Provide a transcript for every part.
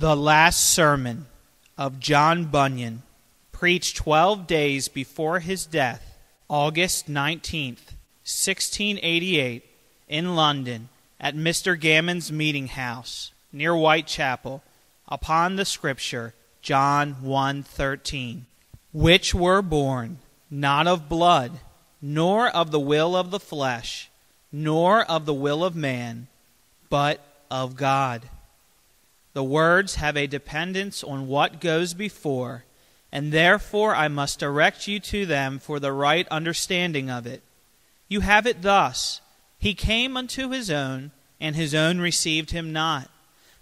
The last sermon of John Bunyan, preached 12 days before his death, August 19th, 1688, in London, at Mr. Gamman's meeting house, near Whitechapel, upon the scripture John 1:13, which were born not of blood, nor of the will of the flesh, nor of the will of man, but of God. The words have a dependence on what goes before, and therefore I must direct you to them for the right understanding of it. You have it thus He came unto his own, and his own received him not.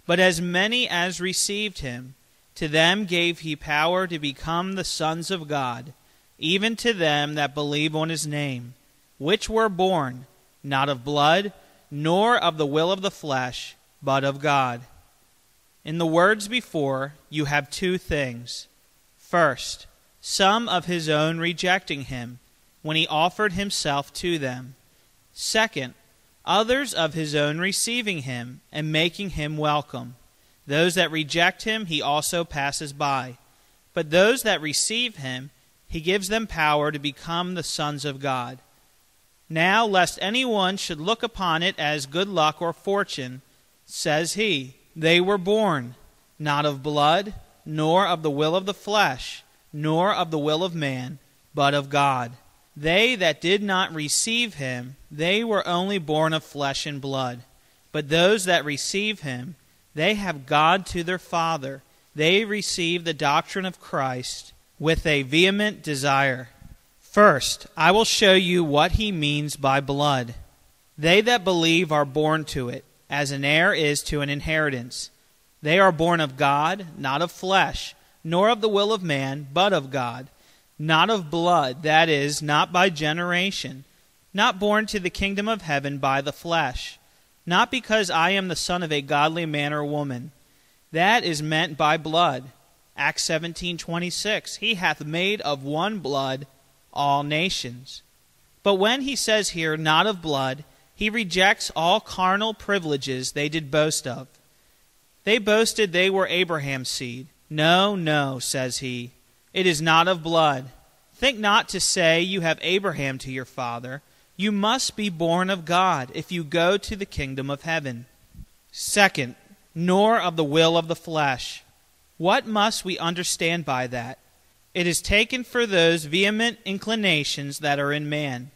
But as many as received him, to them gave he power to become the sons of God, even to them that believe on his name, which were born not of blood, nor of the will of the flesh, but of God. In the words before, you have two things. First, some of his own rejecting him when he offered himself to them. Second, others of his own receiving him and making him welcome. Those that reject him he also passes by. But those that receive him he gives them power to become the sons of God. Now, lest anyone should look upon it as good luck or fortune, says he, they were born, not of blood, nor of the will of the flesh, nor of the will of man, but of God. They that did not receive him, they were only born of flesh and blood. But those that receive him, they have God to their Father. They receive the doctrine of Christ with a vehement desire. First, I will show you what he means by blood. They that believe are born to it as an heir is to an inheritance. They are born of God, not of flesh, nor of the will of man, but of God, not of blood, that is, not by generation, not born to the kingdom of heaven by the flesh, not because I am the son of a godly man or woman. That is meant by blood. Acts 17:26 He hath made of one blood all nations. But when he says here not of blood, he rejects all carnal privileges they did boast of. They boasted they were Abraham's seed. No, no, says he. It is not of blood. Think not to say you have Abraham to your father. You must be born of God if you go to the kingdom of heaven. Second, nor of the will of the flesh. What must we understand by that? It is taken for those vehement inclinations that are in man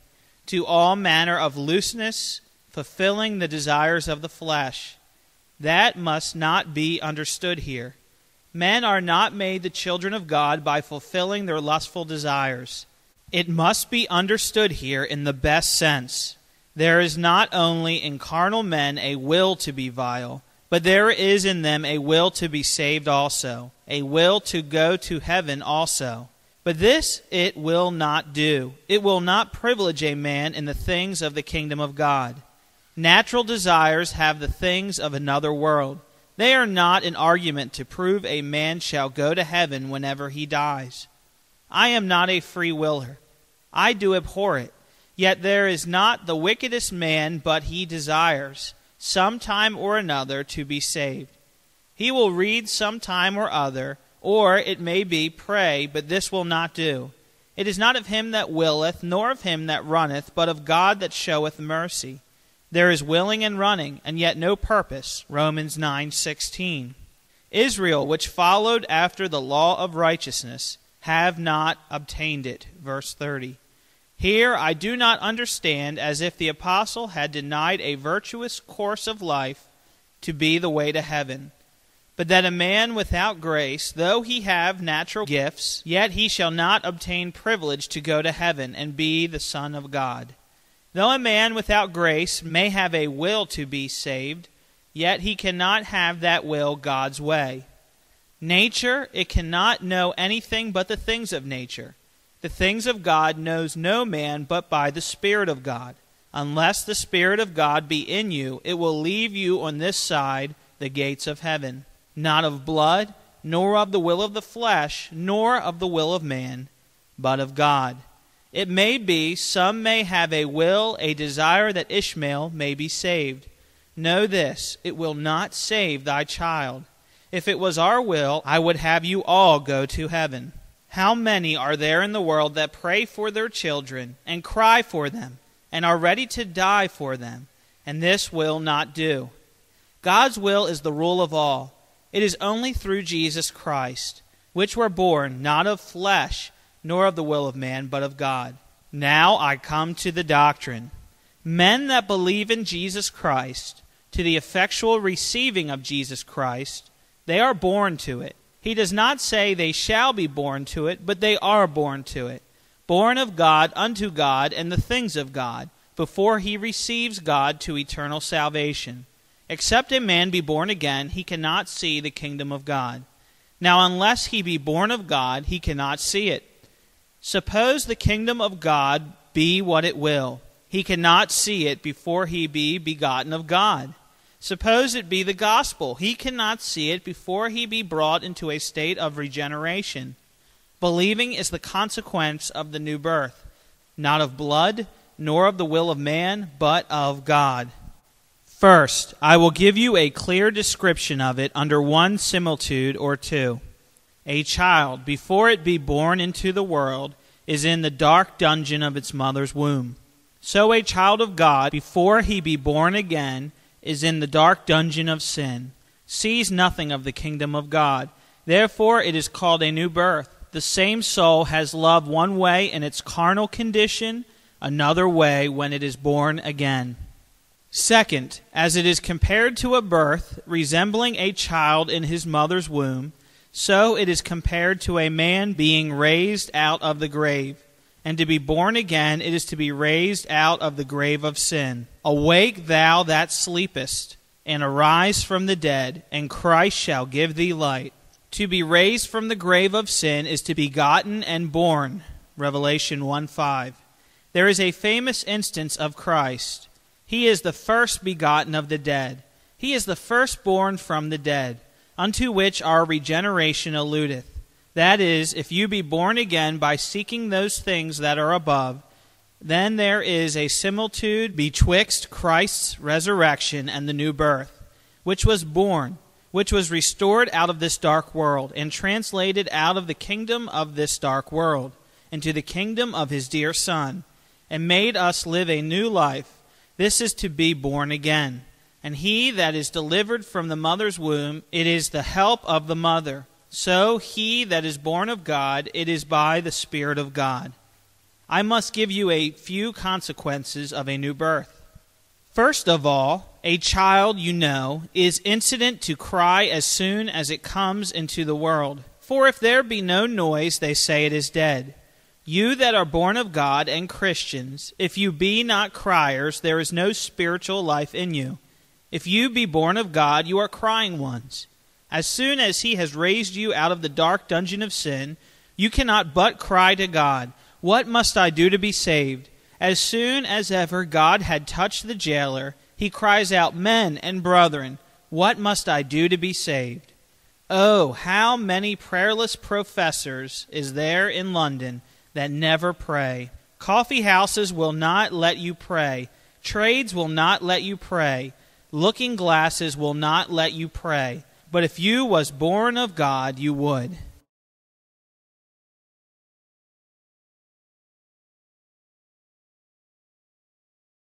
to all manner of looseness, fulfilling the desires of the flesh. That must not be understood here. Men are not made the children of God by fulfilling their lustful desires. It must be understood here in the best sense. There is not only in carnal men a will to be vile, but there is in them a will to be saved also, a will to go to heaven also. But this it will not do. It will not privilege a man in the things of the kingdom of God. Natural desires have the things of another world. They are not an argument to prove a man shall go to heaven whenever he dies. I am not a free willer. I do abhor it. Yet there is not the wickedest man but he desires, some time or another, to be saved. He will read some time or other or it may be, Pray, but this will not do. It is not of him that willeth, nor of him that runneth, but of God that showeth mercy. There is willing and running, and yet no purpose. Romans 9:16. Israel, which followed after the law of righteousness, have not obtained it. Verse 30. Here I do not understand as if the apostle had denied a virtuous course of life to be the way to heaven but that a man without grace, though he have natural gifts, yet he shall not obtain privilege to go to heaven and be the Son of God. Though a man without grace may have a will to be saved, yet he cannot have that will God's way. Nature, it cannot know anything but the things of nature. The things of God knows no man but by the Spirit of God. Unless the Spirit of God be in you, it will leave you on this side the gates of heaven not of blood, nor of the will of the flesh, nor of the will of man, but of God. It may be some may have a will, a desire that Ishmael may be saved. Know this, it will not save thy child. If it was our will, I would have you all go to heaven. How many are there in the world that pray for their children, and cry for them, and are ready to die for them, and this will not do? God's will is the rule of all. It is only through Jesus Christ, which were born not of flesh, nor of the will of man, but of God. Now I come to the doctrine. Men that believe in Jesus Christ, to the effectual receiving of Jesus Christ, they are born to it. He does not say they shall be born to it, but they are born to it. Born of God unto God and the things of God, before he receives God to eternal salvation. Except a man be born again, he cannot see the kingdom of God. Now, unless he be born of God, he cannot see it. Suppose the kingdom of God be what it will, he cannot see it before he be begotten of God. Suppose it be the gospel, he cannot see it before he be brought into a state of regeneration. Believing is the consequence of the new birth, not of blood, nor of the will of man, but of God. First, I will give you a clear description of it under one similitude or two. A child, before it be born into the world, is in the dark dungeon of its mother's womb. So a child of God, before he be born again, is in the dark dungeon of sin, sees nothing of the kingdom of God. Therefore it is called a new birth. The same soul has love one way in its carnal condition, another way when it is born again. Second, as it is compared to a birth, resembling a child in his mother's womb, so it is compared to a man being raised out of the grave. And to be born again, it is to be raised out of the grave of sin. Awake, thou that sleepest, and arise from the dead, and Christ shall give thee light. To be raised from the grave of sin is to be gotten and born. Revelation 1 5. There is a famous instance of Christ. He is the first begotten of the dead. He is the firstborn from the dead unto which our regeneration alludeth. That is, if you be born again by seeking those things that are above, then there is a similitude betwixt Christ's resurrection and the new birth, which was born, which was restored out of this dark world, and translated out of the kingdom of this dark world into the kingdom of his dear Son, and made us live a new life. This is to be born again. And he that is delivered from the mother's womb, it is the help of the mother. So he that is born of God, it is by the Spirit of God. I must give you a few consequences of a new birth. First of all, a child, you know, is incident to cry as soon as it comes into the world. For if there be no noise, they say it is dead. You that are born of God and Christians, if you be not criers, there is no spiritual life in you. If you be born of God, you are crying ones. As soon as He has raised you out of the dark dungeon of sin, you cannot but cry to God, What must I do to be saved? As soon as ever God had touched the jailer, he cries out, Men and brethren, what must I do to be saved? Oh, how many prayerless professors is there in London that never pray? Coffee houses will not let you pray. Trades will not let you pray. Looking glasses will not let you pray, but if you was born of God, you would.